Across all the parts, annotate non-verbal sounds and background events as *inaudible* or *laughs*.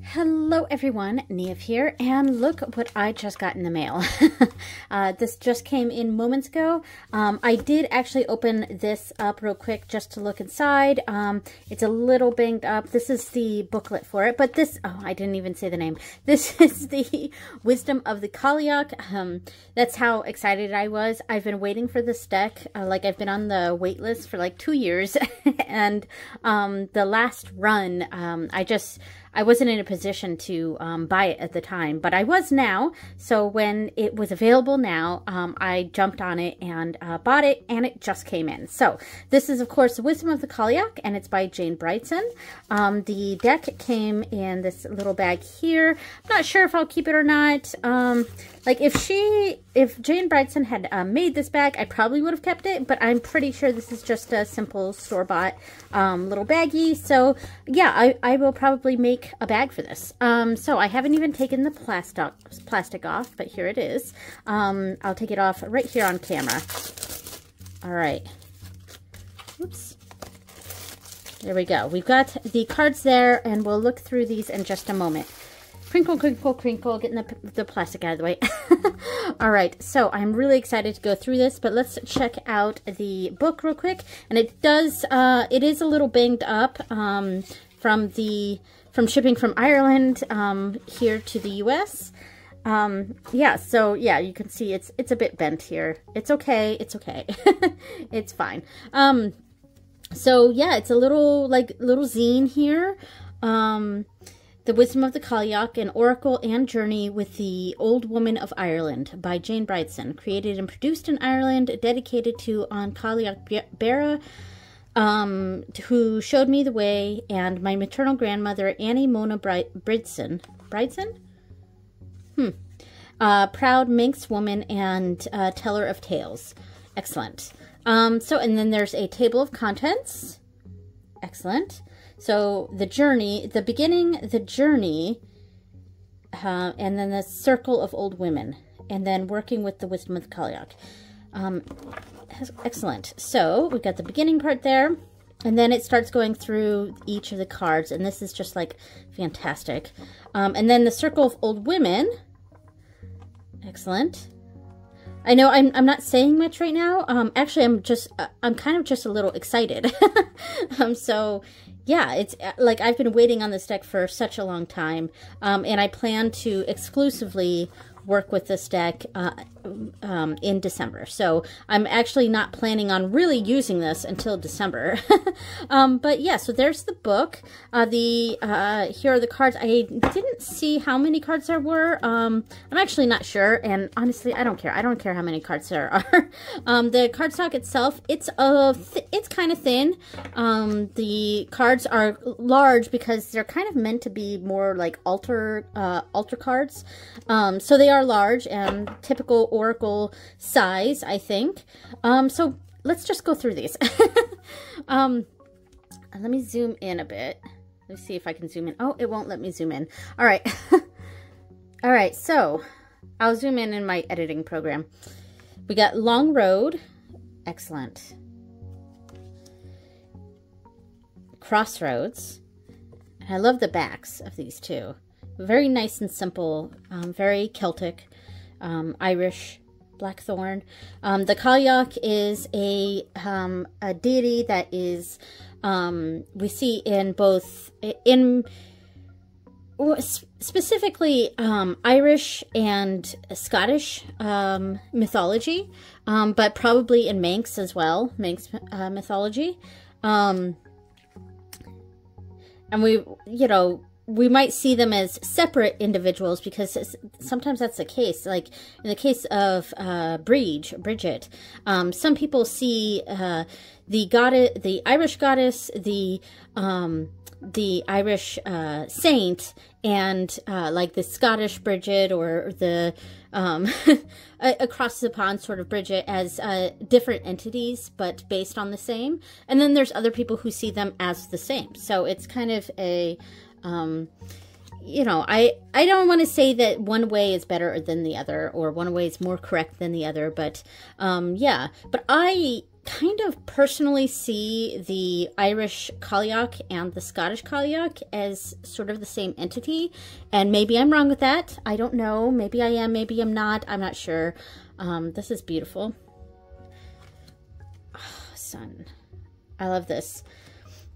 Hello everyone, Niamh here, and look what I just got in the mail. *laughs* uh, this just came in moments ago. Um, I did actually open this up real quick just to look inside. Um, it's a little banged up. This is the booklet for it, but this, oh, I didn't even say the name. *laughs* This is the *laughs* Wisdom of the Cailleach. Um, that's how excited I was. I've been waiting for this deck. Uh, like I've been on the wait list for like two years, and um, the last run, um, I just... I wasn't in a position to um, buy it at the time, but I was now. So when it was available now, um, I jumped on it and uh, bought it, and it just came in. So this is, of course, Wisdom of the Cailleach, and it's by Jane Brideson. Um, the deck came in this little bag here. I'm not sure if I'll keep it or not. Um, like if she, if Jane Brideson had uh, made this bag, I probably would have kept it, but I'm pretty sure this is just a simple store-bought um, little baggie. So yeah, I, I will probably make a bag for this. Um, so I haven't even taken the plastic, plastic off, but here it is. Um, I'll take it off right here on camera. All right. Oops. There we go. We've got the cards there, and we'll look through these in just a moment. Crinkle, crinkle, crinkle, getting the, the plastic out of the way. *laughs* All right, so I'm really excited to go through this, but let's check out the book real quick. And it does, uh, it is a little banged up um, from the, from shipping from Ireland um, here to the U.S. Um, yeah, so yeah, you can see it's, it's a bit bent here. It's okay, it's okay. *laughs* it's fine. Um, so yeah, it's a little, like, little zine here. Um, the Wisdom of the Cailleach, an Oracle and Journey with the Old Woman of Ireland by Jane Brideson, created and produced in Ireland, dedicated to An Cailleach Beara, um, who showed me the way, and my maternal grandmother, Annie Mona Bridson. Bridson? Hmm. Uh, proud Manx woman and uh, teller of tales. Excellent. Um, so, and then there's a table of contents. Excellent. So the journey, the beginning, the journey, uh, and then the circle of old women, and then working with the wisdom of the Cailleach. Um, excellent. So we've got the beginning part there, and then it starts going through each of the cards, and this is just like fantastic. Um, and then the circle of old women. Excellent. I know I'm, I'm not saying much right now. Um, actually, I'm just, uh, I'm kind of just a little excited. *laughs* um, so yeah, it's uh, like I've been waiting on this deck for such a long time, um, and I plan to exclusively work with this deck uh, um, in December. So I'm actually not planning on really using this until December. *laughs* um, but yeah, so there's the book. Uh, the uh, Here are the cards. I didn't see how many cards there were. Um, I'm actually not sure. And honestly, I don't care. I don't care how many cards there *laughs* are. um, the cardstock itself, it's a it's kind of thin. Um, the cards are large because they're kind of meant to be more like altar, uh, altar cards. Um, so they are large and typical Oracle size, I think. Um, so let's just go through these. *laughs* um, let me zoom in a bit. Let's see if I can zoom in. Oh, it won't let me zoom in. All right. *laughs* All right, so I'll zoom in in my editing program. We got Long Road. Excellent. Crossroads. I love the backs of these two. Very nice and simple, um, very Celtic um, Irish blackthorn. Um, the Cailleach is a, um, a deity that is, um, we see in both, in specifically um, Irish and Scottish um, mythology, um, but probably in Manx as well, Manx uh, mythology. Um, and we, you know, we might see them as separate individuals because sometimes that's the case. Like in the case of uh, Bridge, Bridget, um, some people see uh, the goddess, the Irish goddess, the um, the Irish uh, saint, and uh, like the Scottish Bridget or the um, *laughs* across the pond sort of Bridget as uh, different entities, but based on the same. And then there's other people who see them as the same. So it's kind of a um, you know, I, I don't want to say that one way is better than the other or one way is more correct than the other, but um, yeah. But I kind of personally see the Irish Cailleach and the Scottish Cailleach as sort of the same entity. And maybe I'm wrong with that. I don't know. Maybe I am, maybe I'm not. I'm not sure. Um, this is beautiful. Oh, *sighs* sun. I love this.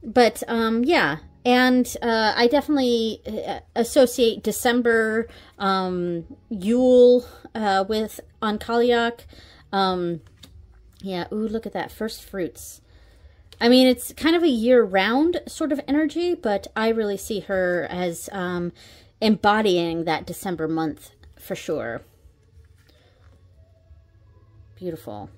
But um, yeah, and uh, I definitely uh, associate December um, Yule uh, with An Cailleach. Um, yeah, ooh, look at that. First fruits. I mean, it's kind of a year-round sort of energy, but I really see her as um, embodying that December month for sure. Beautiful.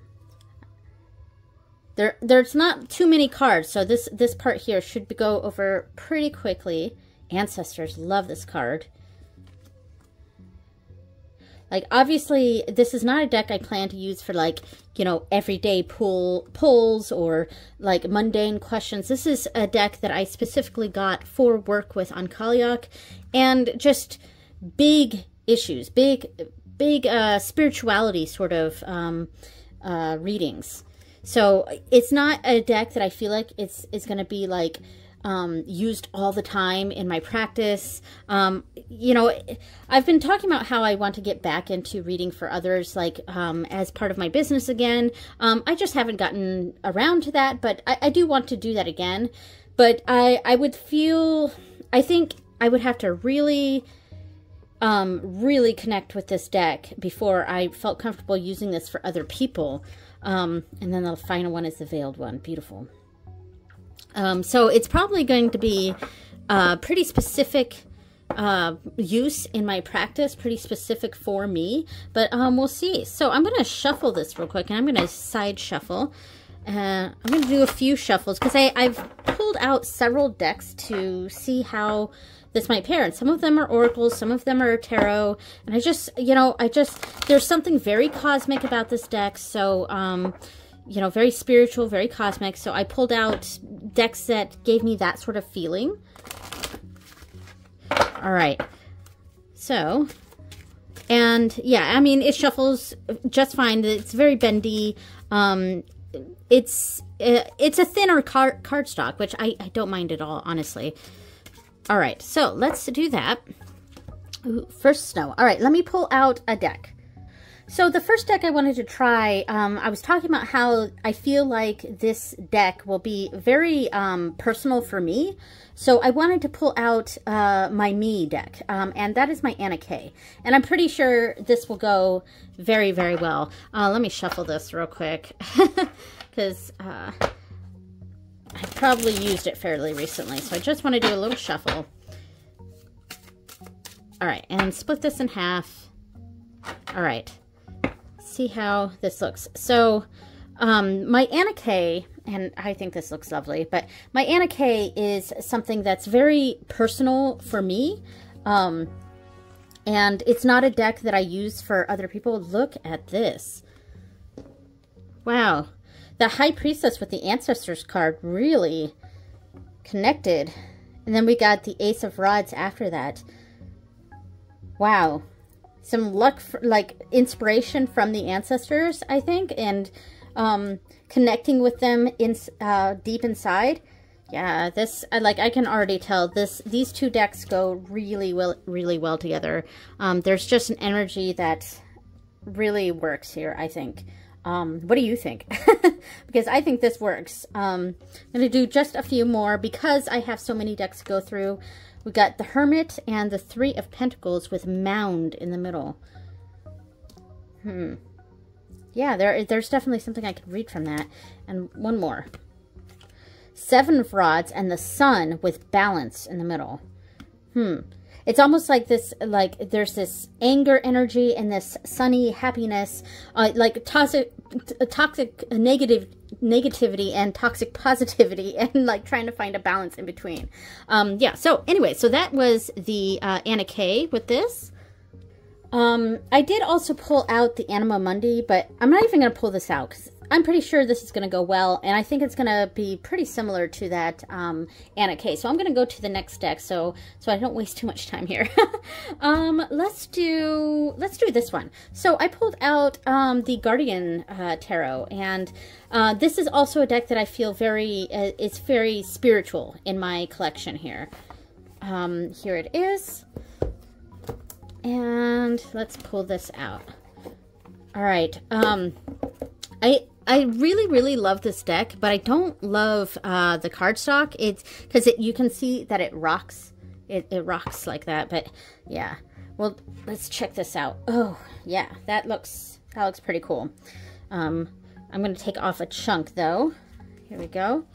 There, there's not too many cards, so this, this part here should go over pretty quickly. Ancestors love this card. Like, obviously, this is not a deck I plan to use for, like, you know, everyday pull pulls or, like, mundane questions. This is a deck that I specifically got for work with An Cailleach and just big issues, big, big uh, spirituality sort of um, uh, readings. So it's not a deck that I feel like it's, it's going to be, like, um, used all the time in my practice. Um, you know, I've been talking about how I want to get back into reading for others, like um, as part of my business again. Um, I just haven't gotten around to that, but I, I do want to do that again. But I, I would feel, I think I would have to really um, really connect with this deck before I felt comfortable using this for other people. Um, and then the final one is the Veiled one. Beautiful. Um, so it's probably going to be uh, pretty specific uh, use in my practice, pretty specific for me, but um, we'll see. So I'm going to shuffle this real quick, and I'm going to side shuffle. Uh, I'm going to do a few shuffles because I've pulled out several decks to see how this might pair. And some of them are oracles, some of them are tarot. And I just, you know, I just, there's something very cosmic about this deck. So, um, you know, very spiritual, very cosmic. So I pulled out decks that gave me that sort of feeling. All right. So, and yeah, I mean, it shuffles just fine. It's very bendy. Um, it's uh, it's a thinner card cardstock, which I, I don't mind at all, honestly. All right, so let's do that. First snow. All right, let me pull out a deck. So the first deck I wanted to try, um, I was talking about how I feel like this deck will be very um, personal for me. So I wanted to pull out uh, my me deck, um, and that is my Anna K. And I'm pretty sure this will go very, very well. Uh, let me shuffle this real quick, *laughs* because uh, I probably used it fairly recently. So I just want to do a little shuffle. All right, and split this in half. All right see how this looks. So um, my Anna and I think this looks lovely, but my Anna is something that's very personal for me. Um, and it's not a deck that I use for other people. Look at this. Wow. The High Priestess with the Ancestors card really connected. And then we got the Ace of Rods after that. Wow some luck, for, like inspiration from the ancestors, I think, and um, connecting with them in uh, deep inside. Yeah, this like. I can already tell this. These two decks go really well, really well together. Um, there's just an energy that really works here. I think. Um, what do you think? *laughs* because I think this works. Um, I'm going to do just a few more because I have so many decks to go through. We got the Hermit and the Three of Pentacles with Mound in the middle. Hmm. Yeah, there, there's definitely something I could read from that. And one more. Seven of Rods and the Sun with Balance in the middle. Hmm. It's almost like this, like there's this anger energy and this sunny happiness, uh, like toxic, toxic negative negativity and toxic *laughs* positivity and like trying to find a balance in between. Um, yeah, so anyway, so that was the uh, Anna K with this. Um, I did also pull out the Anima Mundi, but I'm not even going to pull this out because I'm pretty sure this is going to go well, and I think it's going to be pretty similar to that um, Anna K. So I'm going to go to the next deck, so so I don't waste too much time here. *laughs* um, let's do let's do this one. So I pulled out um, the Guardian uh, Tarot, and uh, this is also a deck that I feel very uh, it's very spiritual in my collection here. Um, here it is, and let's pull this out. All right. Um, I I really really love this deck, but I don't love uh, the cardstock. It's because it you can see that it rocks. It it rocks like that. But yeah. Well, let's check this out. Oh yeah, that looks that looks pretty cool. Um, I'm gonna take off a chunk though. Here we go.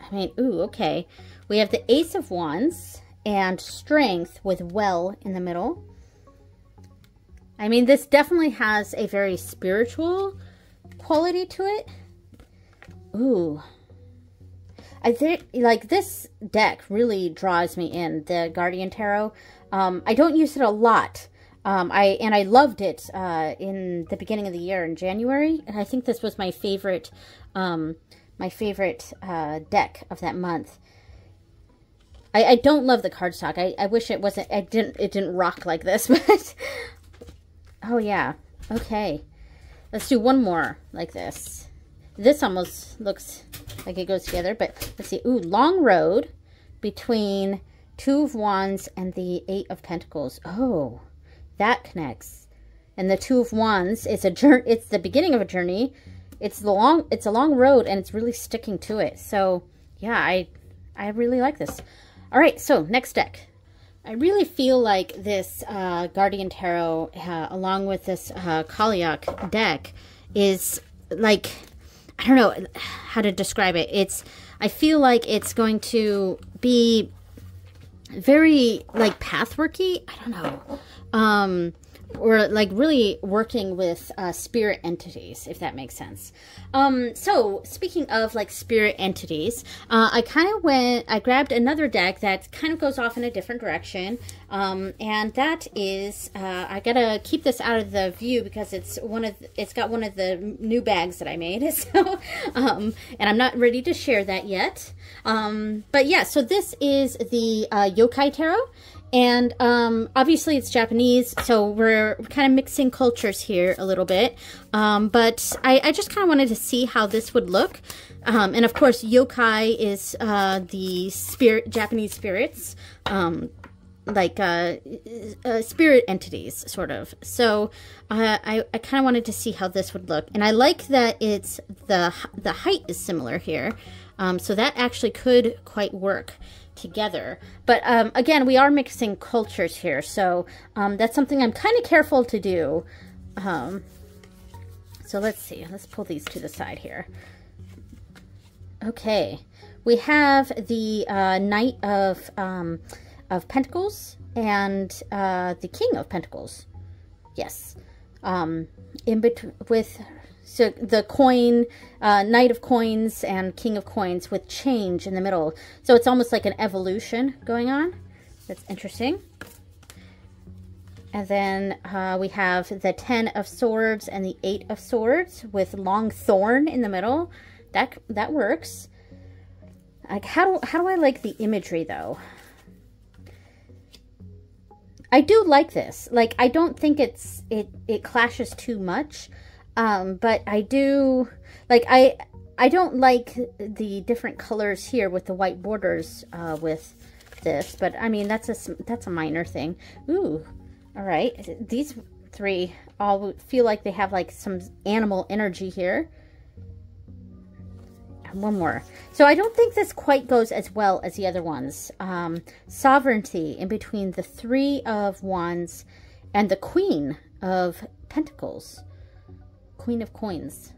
I mean, ooh, okay. We have the Ace of Wands and Strength with Well in the middle. I mean, this definitely has a very spiritual quality to it. Ooh. I think, like, this deck really draws me in, the Guardian Tarot. Um, I don't use it a lot. Um, I And I loved it uh, in the beginning of the year in January. And I think this was my favorite, um, my favorite uh, deck of that month. I, I don't love the cardstock. I, I wish it wasn't, I didn't, it didn't rock like this, *laughs* but Oh, yeah. Okay. Let's do one more like this. This almost looks like it goes together, but let's see. Ooh, long road between Two of Wands and the Eight of Pentacles. Oh, that connects. And the Two of Wands, it's a journey. It's the beginning of a journey. It's the long. It's a long road, and it's really sticking to it. So, yeah, I, I really like this. All right, so next deck. I really feel like this uh, Guardian Tarot, uh, along with this uh, Cailleach deck, is like, I don't know how to describe it. It's, I feel like it's going to be very, like, pathworky. I don't know. Um, or like really working with uh, spirit entities, if that makes sense. Um, so speaking of like spirit entities, uh, I kind of went, I grabbed another deck that kind of goes off in a different direction. Um, and that is, uh, I gotta keep this out of the view because it's one of, it's got one of the new bags that I made. *laughs* So, um, and I'm not ready to share that yet. Um, but yeah, so this is the uh, Yokai Tarot. And um, obviously it's Japanese, so we're kind of mixing cultures here a little bit. Um, but I, I just kind of wanted to see how this would look. Um, and of course, yokai is uh, the spirit Japanese spirits, um, like uh, uh, spirit entities, sort of. So uh, I, I kind of wanted to see how this would look. And I like that it's the, the height is similar here. Um, so that actually could quite work together. But um, again, we are mixing cultures here, so um, that's something I'm kind of careful to do. Um, so let's see. Let's pull these to the side here. Okay, we have the uh, Knight of um, of Pentacles and uh, the King of Pentacles. Yes, um, in between with so the coin, uh, Knight of Coins and King of Coins with change in the middle. So it's almost like an evolution going on. That's interesting. And then uh, we have the Ten of Swords and the Eight of Swords with long thorn in the middle. That that works. Like how do how do I like the imagery though? I do like this. Like I don't think it's it it clashes too much. Um, but I do, like, I, I don't like the different colors here with the white borders uh, with this, but I mean, that's a, that's a minor thing. Ooh, all right. These three all feel like they have like some animal energy here. One more. So I don't think this quite goes as well as the other ones. Um, sovereignty in between the three of wands and the queen of pentacles. Queen of Coins.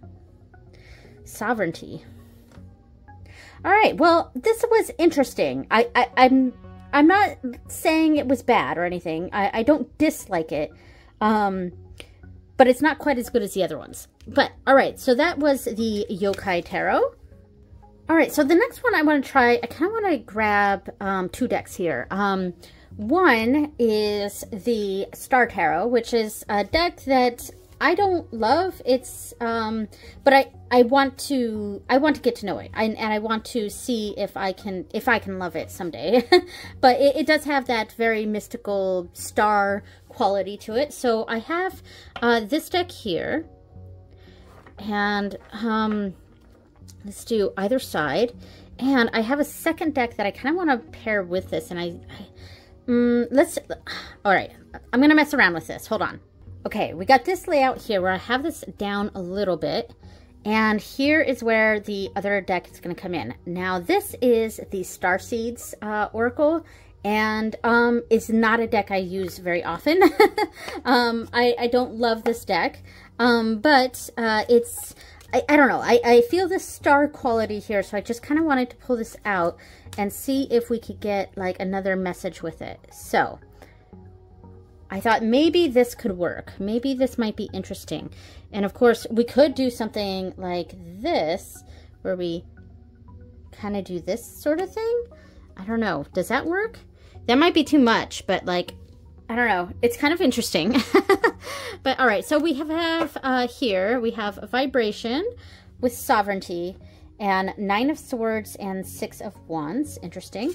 Sovereignty. All right, well, this was interesting. I, I, I'm I'm not saying it was bad or anything. I, I don't dislike it. Um, but it's not quite as good as the other ones. But, all right, so that was the Yokai Tarot. All right, so the next one I want to try, I kind of want to grab um, two decks here. Um, one is the Star Tarot, which is a deck that I don't love. It's, um, but I, I want to, I want to get to know it. I, and I want to see if I can, if I can love it someday. *laughs* but it, it, does have that very mystical star quality to it. So I have uh, this deck here. And um, let's do either side. And I have a second deck that I kind of want to pair with this. And I, I mm, let's, all right, I'm going to mess around with this. Hold on. Okay, we got this layout here where I have this down a little bit. And here is where the other deck is going to come in. Now, this is the Star Seeds uh, Oracle. And um, it's not a deck I use very often. *laughs* um, I, I don't love this deck. Um, but uh, it's I, I don't know. I, I feel the star quality here, so I just kind of wanted to pull this out and see if we could get like another message with it. So I thought maybe this could work. Maybe this might be interesting. And of course, we could do something like this, where we kind of do this sort of thing. I don't know. Does that work? That might be too much, but like, I don't know. It's kind of interesting. *laughs* but all right, so we have, have uh, here, we have vibration with sovereignty and nine of swords and six of wands. Interesting.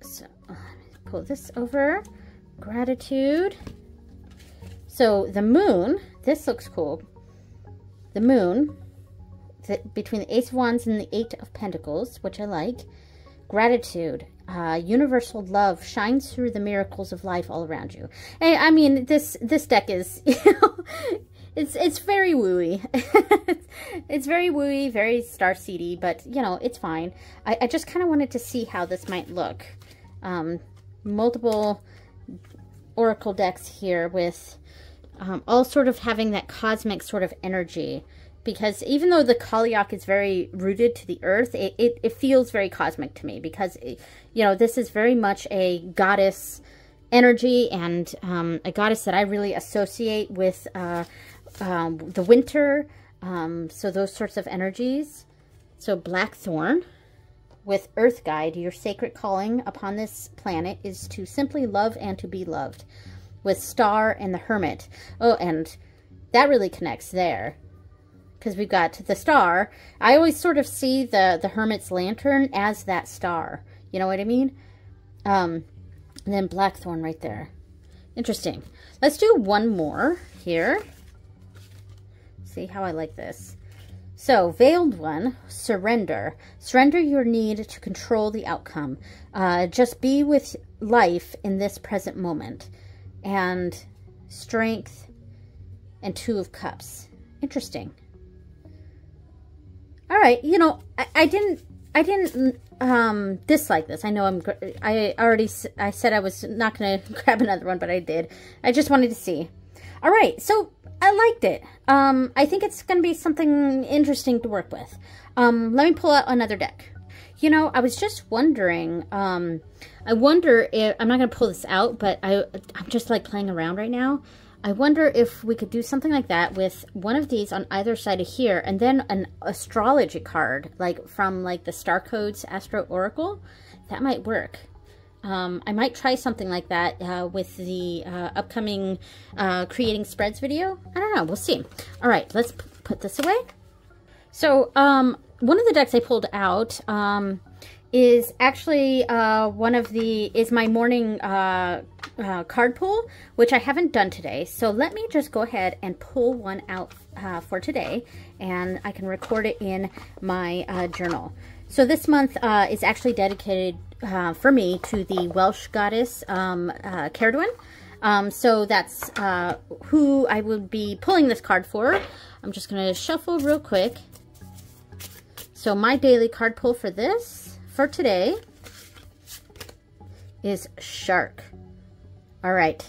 So pull this over. Gratitude. So the moon, this looks cool. The moon, the, between the ace of wands and the eight of pentacles, which I like. Gratitude uh, universal love shines through the miracles of life all around you. Hey, I mean, this this deck is, *laughs* you know, it's it's very wooey. *laughs* it's very wooey, very star seedy, but you know, it's fine. I, I just kind of wanted to see how this might look. Um, multiple oracle decks here with um, all sort of having that cosmic sort of energy because even though the Cailleach is very rooted to the earth, it, it, it feels very cosmic to me because, you know, this is very much a goddess energy and um, a goddess that I really associate with uh, um, the winter. Um, so those sorts of energies. So Blackthorn with Earth Guide, your sacred calling upon this planet is to simply love and to be loved. With Star and the Hermit. Oh, and that really connects there because we've got the star. I always sort of see the, the hermit's lantern as that star. You know what I mean? Um, and then blackthorn right there. Interesting. Let's do one more here. See how I like this. So, Veiled One, surrender. Surrender your need to control the outcome. Uh, just be with life in this present moment. And Strength and Two of Cups. Interesting all right, you know, I, I didn't, I didn't um, dislike this. I know I'm, I already, I said I was not going *laughs* to grab another one, but I did. I just wanted to see. All right, so I liked it. Um, I think it's going to be something interesting to work with. Um, let me pull out another deck. You know, I was just wondering, um, I wonder if, I'm not going to pull this out, but I, I'm just like playing around right now. I wonder if we could do something like that with one of these on either side of here and then an astrology card, like from like the Star Codes Astro Oracle. That might work. Um, I might try something like that uh, with the uh, upcoming uh, creating spreads video. I don't know. We'll see. All right, let's put this away. So um, one of the decks I pulled out um, is actually uh, one of the, is my morning uh, uh, card pull, which I haven't done today. So let me just go ahead and pull one out for today and I can record it in my journal. So this month uh, is actually dedicated for me to the Welsh goddess um, uh, Cerridwen. Um, so that's uh, who I will be pulling this card for. I'm just going to shuffle real quick. So my daily card pull for this for today is shark. All right.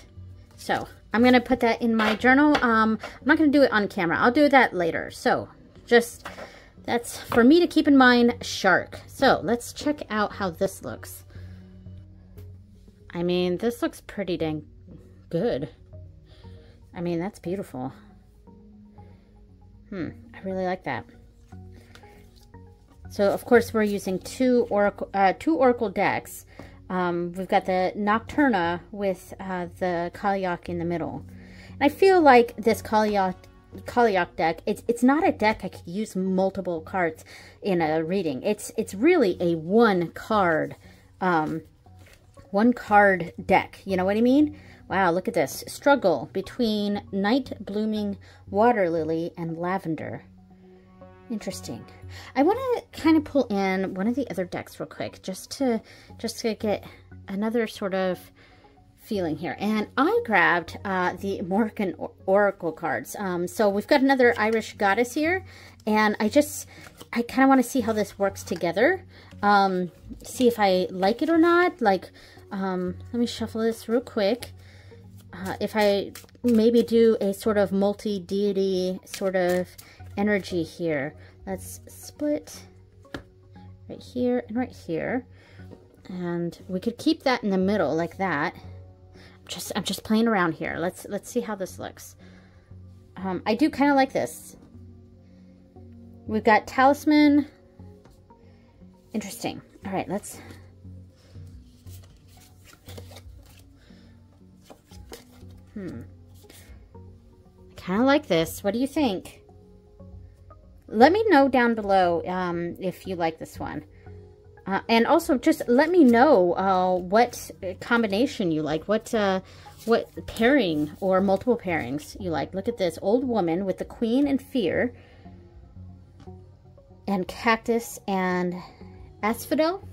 So I'm going to put that in my journal. Um, I'm not going to do it on camera. I'll do that later. So just, that's for me to keep in mind, shark. So let's check out how this looks. I mean, this looks pretty dang good. I mean, that's beautiful. Hmm, I really like that. So of course we're using two Oracle, uh, two Oracle decks. Um, we've got the Nocturna with uh, the Cailleach in the middle. And I feel like this Cailleach, Cailleach deck, it's, it's not a deck I could use multiple cards in a reading. It's, it's really a one card, um, one card deck. You know what I mean? Wow, look at this. Struggle between night blooming water lily and lavender. Interesting. I want to kind of pull in one of the other decks real quick just to just to get another sort of feeling here. And I grabbed uh, the Morrigan Oracle cards. Um, so we've got another Irish Goddess here. And I just, I kind of want to see how this works together. Um, see if I like it or not. Like, um, let me shuffle this real quick. Uh, if I maybe do a sort of multi-deity sort of energy here. Let's split right here and right here. And we could keep that in the middle like that. Just I'm just playing around here. Let's let's see how this looks. Um, I do kind of like this. We've got talisman. Interesting. All right, let's Hmm. I kind of like this. What do you think? Let me know down below um, if you like this one. Uh, and also just let me know uh, what combination you like, what uh, what pairing or multiple pairings you like. Look at this, old woman with the queen and fear, and cactus and asphodel.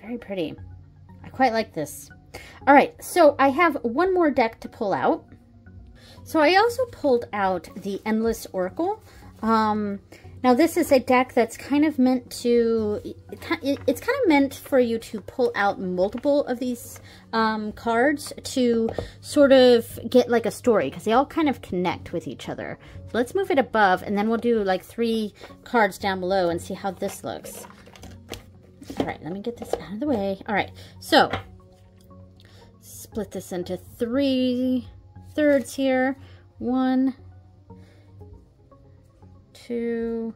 Very pretty. I quite like this. All right, so I have one more deck to pull out. So I also pulled out the Endless Oracle. Um, now this is a deck that's kind of meant to, it's kind of meant for you to pull out multiple of these um, cards to sort of get like a story because they all kind of connect with each other. So let's move it above and then we'll do like three cards down below and see how this looks. All right, let me get this out of the way. All right, so split this into three thirds here. One, two,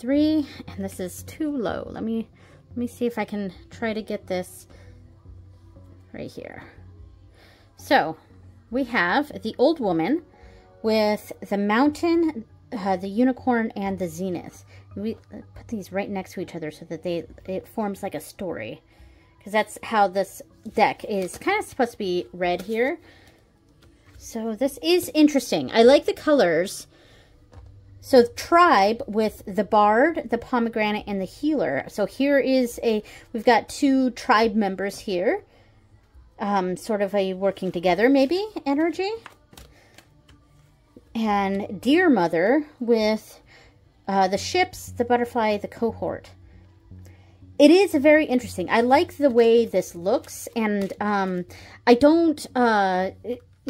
three, and this is too low. Let me let me see if I can try to get this right here. So we have the old woman with the mountain, uh, the unicorn, and the zenith. We put these right next to each other so that they it forms like a story. Because that's how this deck is kind of supposed to be read here. So this is interesting. I like the colors. So tribe with the bard, the pomegranate, and the healer. So here is a, we've got two tribe members here. Um, sort of a working together maybe energy. And dear mother with uh, the ships, the butterfly, the cohort. It is very interesting. I like the way this looks and um, I don't, uh,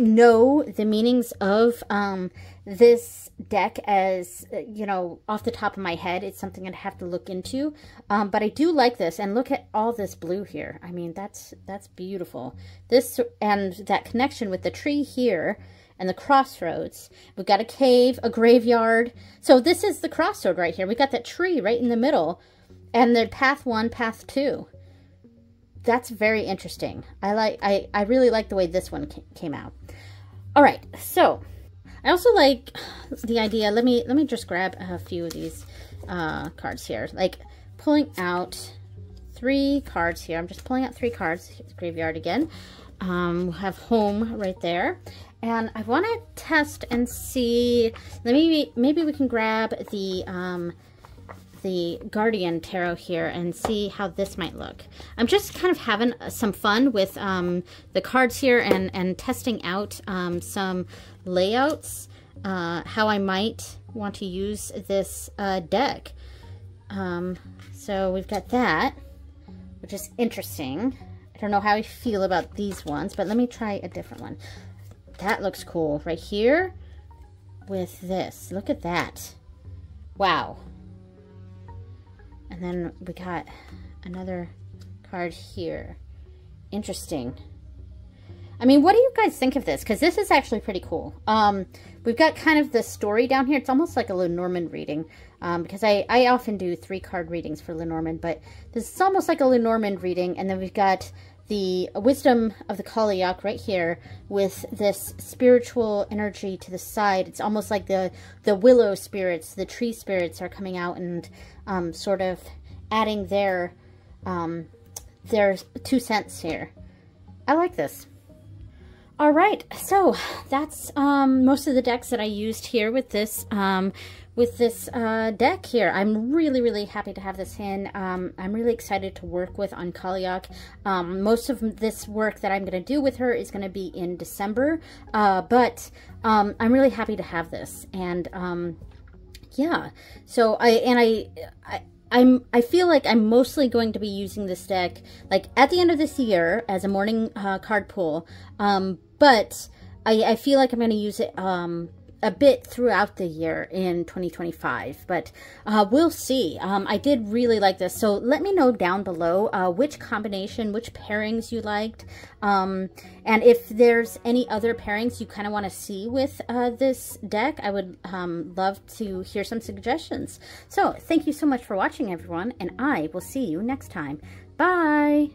know the meanings of um, this deck as, you know, off the top of my head. It's something I'd have to look into. Um, but I do like this. And look at all this blue here. I mean, that's, that's beautiful. This and that connection with the tree here and the crossroads. We've got a cave, a graveyard. So this is the crossroad right here. We got that tree right in the middle. And the path one, path two that's very interesting. I like I, I really like the way this one came out. All right, so I also like the idea. Let me let me just grab a few of these uh, cards here. Like pulling out three cards here. I'm just pulling out three cards. Graveyard again. Um, we'll have home right there. And I want to test and see. Maybe maybe we can grab the um, the Guardian Tarot here and see how this might look. I'm just kind of having some fun with um, the cards here and, and testing out um, some layouts, uh, how I might want to use this uh, deck. Um, so we've got that, which is interesting. I don't know how I feel about these ones, but let me try a different one. That looks cool right here with this. Look at that. Wow. And then we got another card here. Interesting. I mean, what do you guys think of this? Because this is actually pretty cool. Um, we've got kind of the story down here. It's almost like a Lenormand reading. Um, because I, I often do three card readings for Lenormand. But this is almost like a Lenormand reading. And then we've got the wisdom of the Cailleach right here with this spiritual energy to the side. It's almost like the, the willow spirits, the tree spirits are coming out and um, sort of adding their, um, their two cents here. I like this. All right, so that's um, most of the decks that I used here with this um, with this uh, deck here. I'm really, really happy to have this in. Um, I'm really excited to work with An Cailleach. Um, most of this work that I'm going to do with her is going to be in December, uh, but um, I'm really happy to have this. And um, yeah, so I, and I, I I'm I feel like I'm mostly going to be using this deck like at the end of this year as a morning uh, card pull. Um, but I, I feel like I'm going to use it um, a bit throughout the year in 2025, but uh, we'll see. Um, I did really like this, so let me know down below uh, which combination, which pairings you liked, um, and if there's any other pairings you kind of want to see with uh, this deck, I would um, love to hear some suggestions. So thank you so much for watching, everyone, and I will see you next time. Bye!